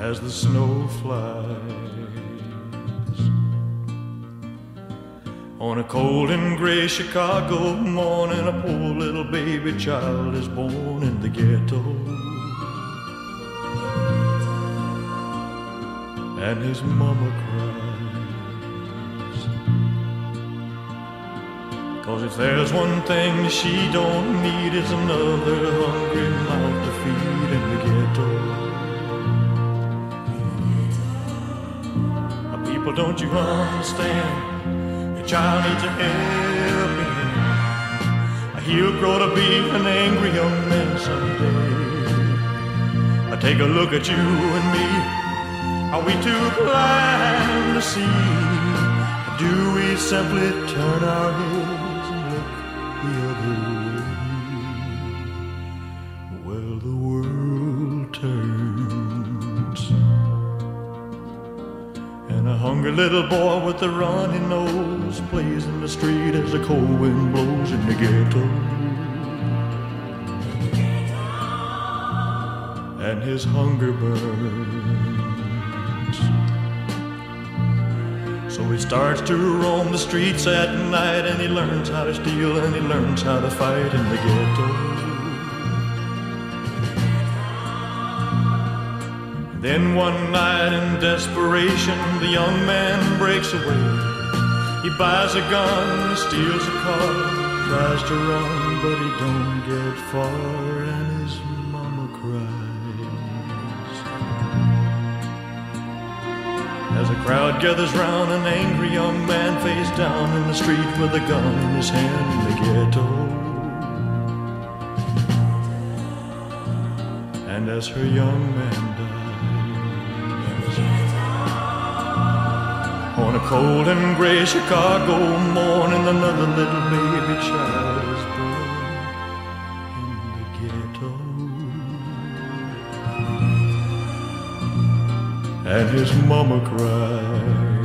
as the snow flies. On a cold and gray Chicago morning, a poor little baby child is born in the ghetto. And his mama cries. Cause if there's one thing she don't need, it's another hungry People, don't you understand? child needs a helping hand. He'll grow to be an angry young man someday. I take a look at you and me. Are we too blind to see? Do we simply turn our heads and look the other way? Well, the world turns. And a hungry little boy with a runny nose plays in the street as the cold wind blows in the ghetto. And his hunger burns. So he starts to roam the streets at night and he learns how to steal and he learns how to fight in the ghetto. Then one night in desperation, the young man breaks away. He buys a gun, steals a car, tries to run, but he don't get far, and his mama cries. As a crowd gathers round, an angry young man face down in the street with a gun in his hand the ghetto. And as her young man a cold and gray Chicago morning, another little baby child is born in the ghetto. And his mama cries.